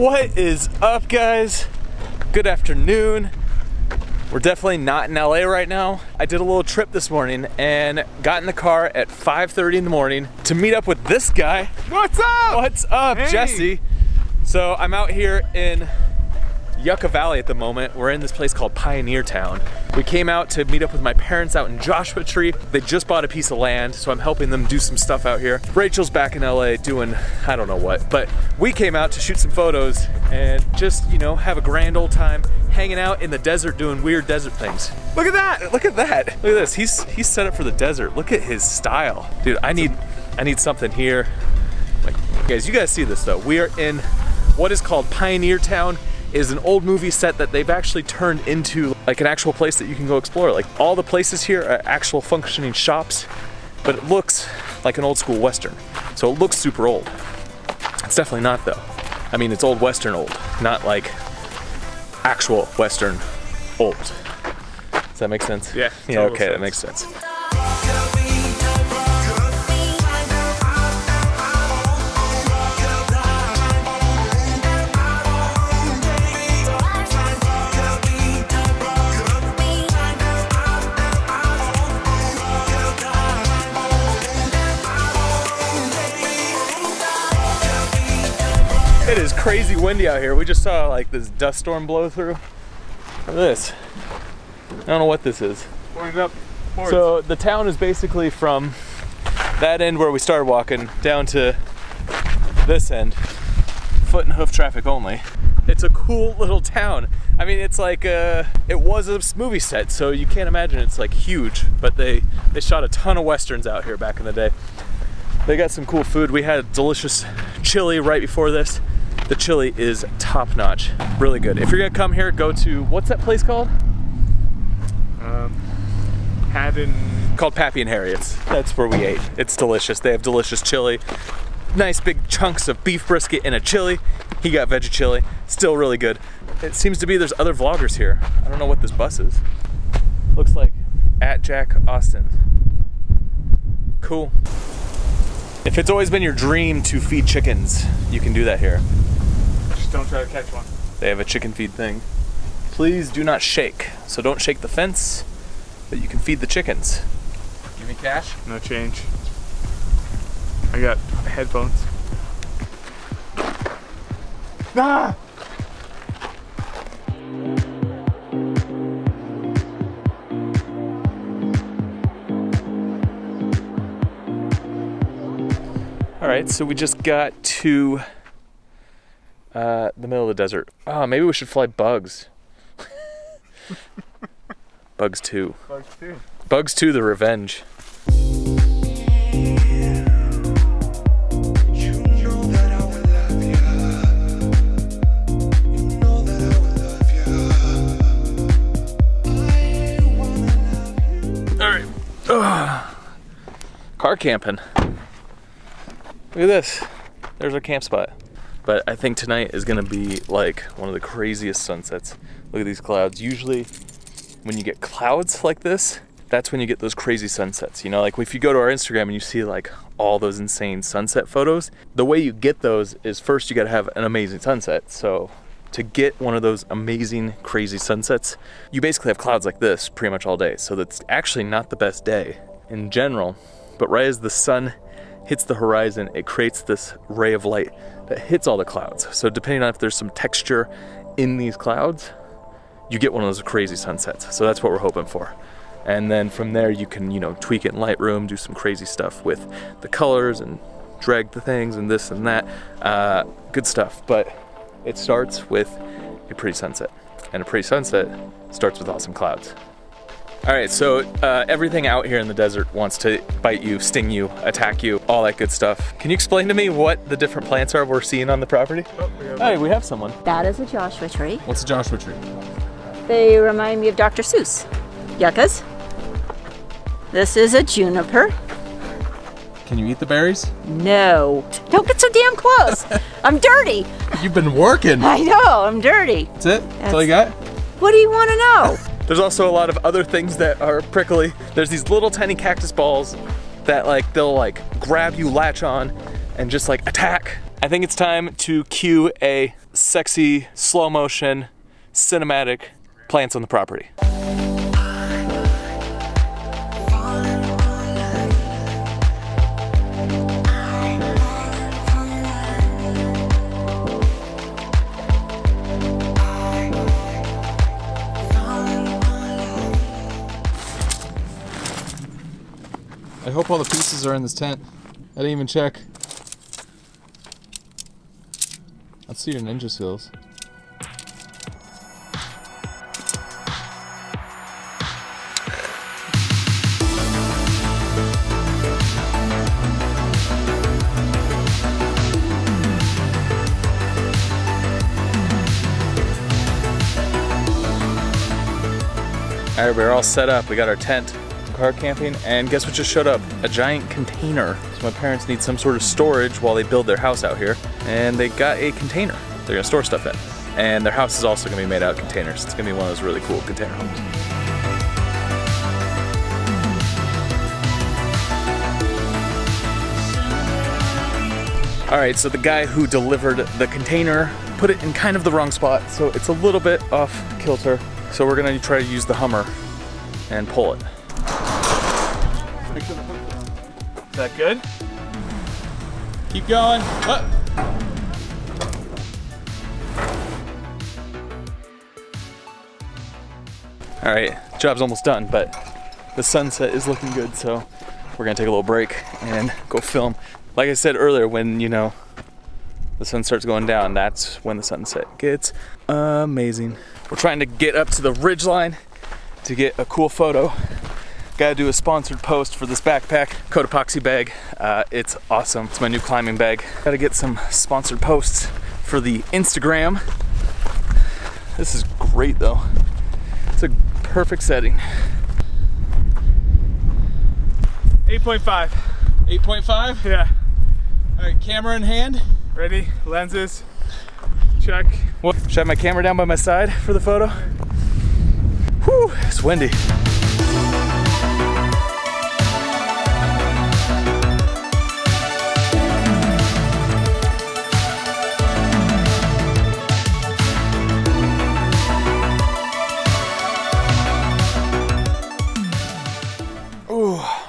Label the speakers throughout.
Speaker 1: What is up guys? Good afternoon. We're definitely not in LA right now. I did a little trip this morning and got in the car at 5.30 in the morning to meet up with this guy.
Speaker 2: What's up?
Speaker 1: What's up,
Speaker 2: Hey.
Speaker 1: Jesse? So I'm out here in Yucca Valley at the moment. We're in this place called Pioneer Town. We came out to meet up with my parents out in Joshua Tree. They just bought a piece of land, so I'm helping them do some stuff out here. Rachel's back in LA doing I don't know what, but we came out to shoot some photos and just, you know, have a grand old time hanging out in the desert doing weird desert things. Look at that! Look at that! Look at this. He's he's set up for the desert. Look at his style. Dude, I need I need something here. Like, guys, you guys see this though. We are in what is called Pioneer Town is an old movie set that they've actually turned into like an actual place that you can go explore. Like all the places here are actual functioning shops, but it looks like an old school Western. So it looks super old. It's definitely not though. I mean, it's old Western old, not like actual Western old. Does that make sense?
Speaker 2: Yeah,
Speaker 1: Yeah, okay, that makes sense. It is crazy windy out here. We just saw like this dust storm blow through. Look at this. I don't know what this is.
Speaker 2: Point up. Forwards.
Speaker 1: So the town is basically from that end where we started walking down to this end, foot and hoof traffic only. It's a cool little town. I mean, it's like uh, it was a movie set, so you can't imagine it's like huge. But they they shot a ton of westerns out here back in the day. They got some cool food. We had delicious chili right before this. The chili is top notch, really good. If you're gonna come here, go to what's that place called?
Speaker 2: um, Haddon.
Speaker 1: called Pappy and Harriet's. That's where we ate. It's delicious. They have delicious chili. Nice big chunks of beef brisket in a chili. He got veggie chili. Still really good. It seems to be there's other vloggers here. I don't know what this bus is. Looks like at Jack Austin. Cool. If it's always been your dream to feed chickens, you can do that here.
Speaker 2: Just don't try to catch one.
Speaker 1: They have a chicken feed thing. Please do not shake. So don't shake the fence, but you can feed the chickens. Give me cash.
Speaker 2: No change. I got headphones. Ah!
Speaker 1: All right, so we just got to uh, the middle of the desert. Oh, maybe we should fly Bugs. Bugs 2.
Speaker 2: Bugs 2.
Speaker 1: Bugs 2 The Revenge.
Speaker 3: You know that I will love ya. You know that I will love ya. I wanna love you.
Speaker 1: All right. Ugh. Car camping. Look at this. There's our camp spot. But I think tonight is gonna be like one of the craziest sunsets. Look at these clouds. Usually, when you get clouds like this, that's when you get those crazy sunsets. You know, like if you go to our Instagram and you see like all those insane sunset photos, the way you get those is first you gotta have an amazing sunset. So to get one of those amazing, crazy sunsets, you basically have clouds like this pretty much all day. So that's actually not the best day in general. But right as the sun hits the horizon, it creates this ray of light that hits all the clouds. So depending on if there's some texture in these clouds, you get one of those crazy sunsets. So that's what we're hoping for. And then from there, you can, you know, tweak it in Lightroom, do some crazy stuff with the colors and drag the things and this and that. Uh, good stuff. But it starts with a pretty sunset. And a pretty sunset starts with awesome clouds. All right, so uh, everything out here in the desert wants to bite you, sting you, attack you, all that good stuff. Can you explain to me what the different plants are we're seeing on the property?
Speaker 2: Oh, we
Speaker 1: Hey, we have someone.
Speaker 4: That is a Joshua tree.
Speaker 1: What's a Joshua tree?
Speaker 4: They remind me of Dr. Seuss. Yuccas. This is a juniper.
Speaker 1: Can you eat the berries?
Speaker 4: No. Don't get so damn close. I'm dirty.
Speaker 1: You've been working.
Speaker 4: I know, I'm dirty.
Speaker 1: That's it? That's all you got?
Speaker 4: What do you want to know?
Speaker 1: There's also a lot of other things that are prickly. There's these little tiny cactus balls that like they'll like grab you, latch on, and just like attack. I think it's time to cue a sexy, slow motion, cinematic plants on the property.
Speaker 5: I hope all the pieces are in this tent. I didn't even check. Let's see your ninja skills.
Speaker 1: All right, we're all set up. We got our tent, car camping, and guess what just showed up? A giant container. So my parents need some sort of storage while they build their house out here, and they got a container. They're gonna store stuff in. And their house is also gonna be made out of containers. It's gonna be one of those really cool container homes. All right, so the guy who delivered the container put it in kind of the wrong spot, so it's a little bit off kilter. So we're gonna try to use the Hummer and pull it.
Speaker 2: That good?
Speaker 5: Keep going. Up.
Speaker 1: All right, job's almost done, but the sunset is looking good, so we're gonna take a little break and go film. Like I said earlier, when you know the sun starts going down, that's when the sunset gets amazing. We're trying to get up to the ridge line to get a cool photo. Gotta do a sponsored post for this backpack, Cotopaxi bag. Uh, it's awesome. It's my new climbing bag. Gotta get some sponsored posts for the Instagram. This is great though. It's a perfect setting.
Speaker 2: 8.5.
Speaker 5: 8.5.
Speaker 2: Yeah.
Speaker 5: All right, camera in hand.
Speaker 2: Ready? Lenses. Check.
Speaker 1: What? Should I have my camera down by my side for the photo? Whew, it's windy.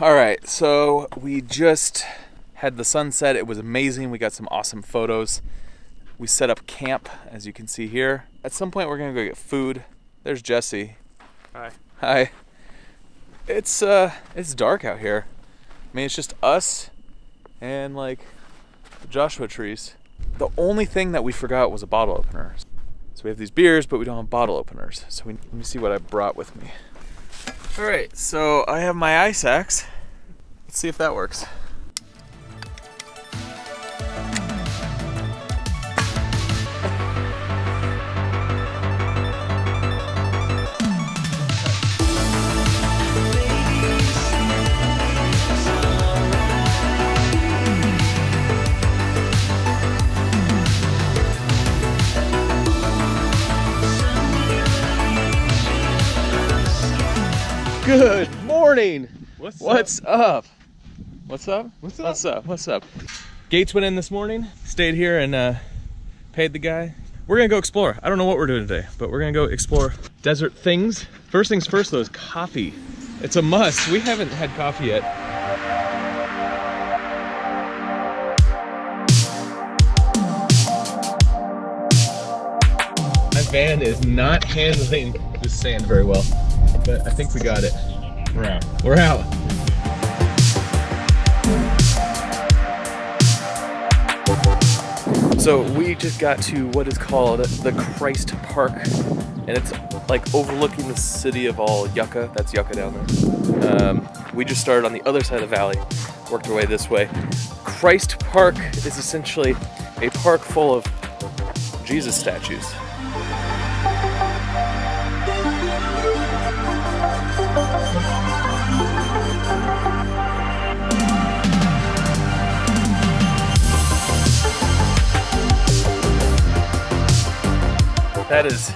Speaker 1: All right, so we just had the sunset. It was amazing. We got some awesome photos. We set up camp, as you can see here. At some point, we're gonna go get food. There's Jesse.
Speaker 2: Hi.
Speaker 1: Hi. It's uh, it's dark out here. I mean, it's just us and like the Joshua trees. The only thing that we forgot was a bottle opener. So we have these beers, but we don't have bottle openers. So we, let me see what I brought with me. All right, so I have my ice axe. Let's see if that works. Good morning.
Speaker 2: What's,
Speaker 1: What's up? What's up?
Speaker 2: What's up?
Speaker 1: What's up? What's up? Gates went in this morning, stayed here and uh, paid the guy. We're gonna go explore. I don't know what we're doing today, but we're gonna go explore desert things. First things first though is coffee. It's a must. We haven't had coffee yet. My van is not handling this sand very well, but I think we got it.
Speaker 5: We're out.
Speaker 1: We're out. So we just got to what is called the Christ Park, and it's like overlooking the city of all Yucca. That's Yucca down there. Um, we just started on the other side of the valley, worked our way this way. Christ Park is essentially a park full of Jesus statues. That is,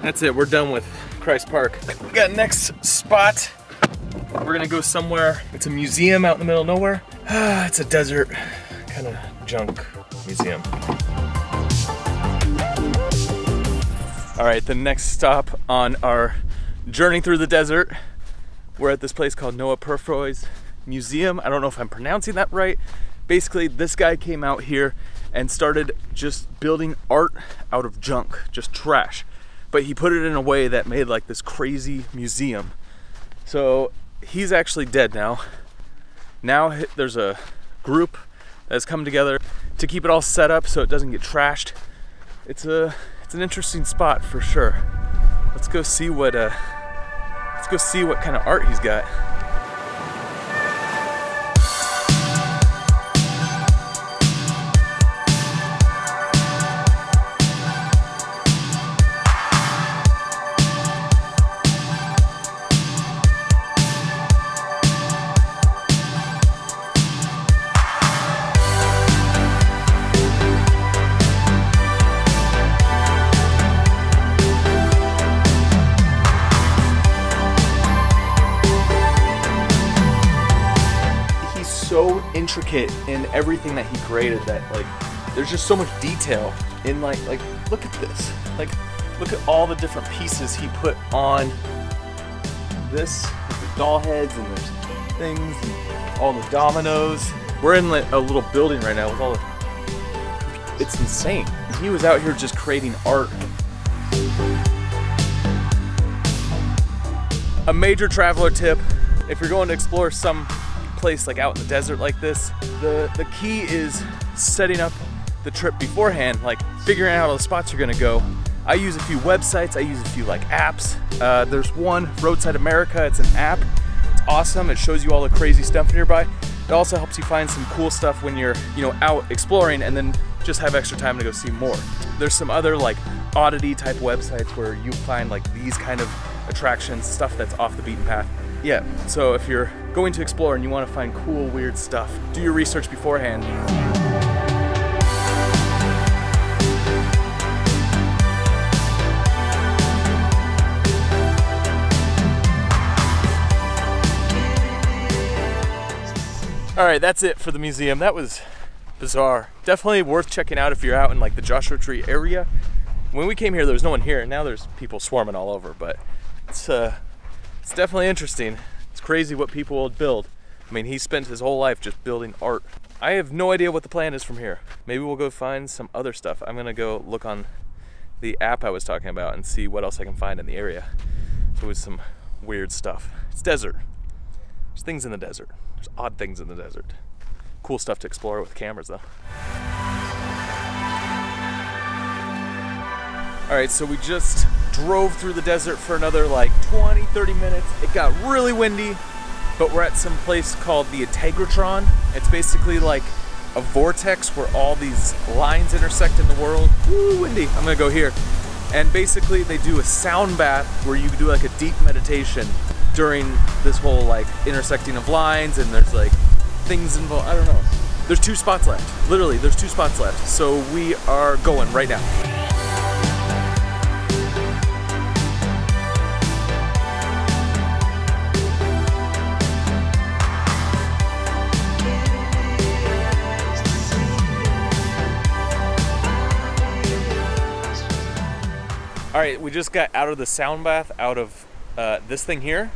Speaker 1: that's it. We're done with Christ Park. We got next spot. We're gonna go somewhere. It's a museum out in the middle of nowhere. It's a desert kind of junk museum. All right, the next stop on our journey through the desert, we're at this place called Noah Purifoy's Museum. I don't know if I'm pronouncing that right. Basically, this guy came out here and started just building art out of junk, just trash. But he put it in a way that made like this crazy museum. So he's actually dead now. Now there's a group that's come together to keep it all set up so it doesn't get trashed. It's a it's an interesting spot for sure. Let's go see what uh let's go see what kind of art he's got. Intricate in everything that he created that like there's just so much detail in like like look at this. Like look at all the different pieces he put on this with the doll heads and there's things and all the dominoes. We're in like a little building right now with all the it's insane. He was out here just creating art. A major traveler tip if you're going to explore some place like out in the desert like this the the key is setting up the trip beforehand like figuring out all the spots you're to go. I use a few websites i use a few like apps. Uh, there's one roadside america it's an app. It's awesome it shows you all the crazy stuff nearby. It also helps you find some cool stuff when you're you know out exploring and then just have extra time to go see more. There's some other like oddity type websites where you find like these kind of attractions stuff that's off the beaten path yeah, so if you're going to explore and you want to find cool, weird stuff, do your research beforehand. All right, that's it for the museum. That was bizarre. Definitely worth checking out if you're out in like the Joshua Tree area. When we came here, there was no one here. And now there's people swarming all over, but it's uh, it's definitely interesting. It's crazy what people will build. I mean, he spent his whole life just building art. I have no idea what the plan is from here. Maybe we'll go find some other stuff. I'm gonna go look on the app I was talking about and see what else I can find in the area. There's always some weird stuff. It's desert. There's things in the desert. There's odd things in the desert. Cool stuff to explore with cameras though. All right, so we just drove through the desert for another like 20, 30 minutes. It got really windy, but we're at some place called the Integratron. It's basically like a vortex where all these lines intersect in the world. Ooh, windy. I'm gonna go here. And basically they do a sound bath where you do like a deep meditation during this whole like intersecting of lines and there's like things involved. I don't know. There's two spots left. Literally, there's two spots left. So we are going right now. We just got out of the sound bath, out of uh, this thing here,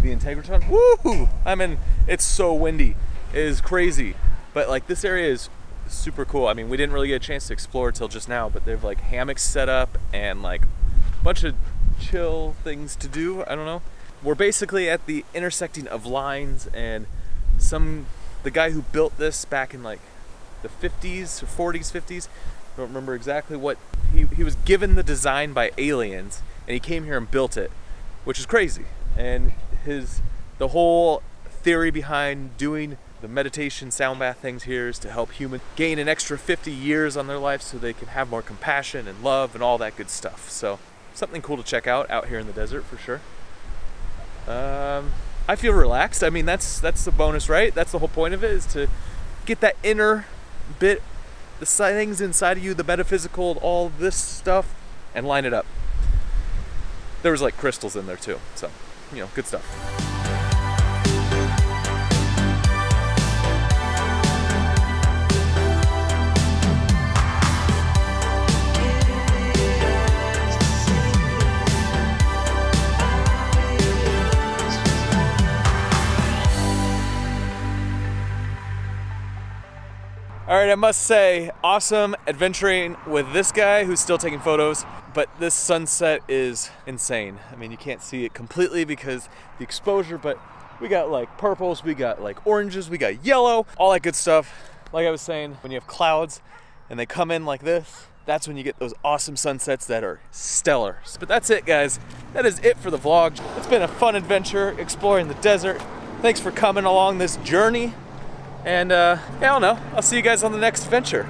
Speaker 1: the Integratron. Woo! I mean, it's so windy. It is crazy. But like this area is super cool. I mean, we didn't really get a chance to explore till just now, but they've like hammocks set up and like a bunch of chill things to do. I don't know. We're basically at the intersecting of lines and some the guy who built this back in like the 50s or 40s, 50s. Don't remember exactly what he, he was given the design by aliens and he came here and built it, which is crazy. And his the whole theory behind doing the meditation sound bath things here is to help humans gain an extra 50 years on their life so they can have more compassion and love and all that good stuff. So something cool to check out out here in the desert for sure. Um, I feel relaxed. I mean, that's that's the bonus, right? That's the whole point of it is to get that inner bit, the things inside of you, the metaphysical, all this stuff, and line it up. There was like crystals in there too, so you know, good stuff. All right, I must say, awesome adventuring with this guy who's still taking photos, but this sunset is insane. I mean, you can't see it completely because the exposure, but we got like purples, we got like oranges, we got yellow, all that good stuff. Like I was saying, when you have clouds and they come in like this, that's when you get those awesome sunsets that are stellar. But that's it, guys. That is it for the vlog. It's been a fun adventure exploring the desert. Thanks for coming along this journey. And uh, I don't know. I'll see you guys on the next adventure.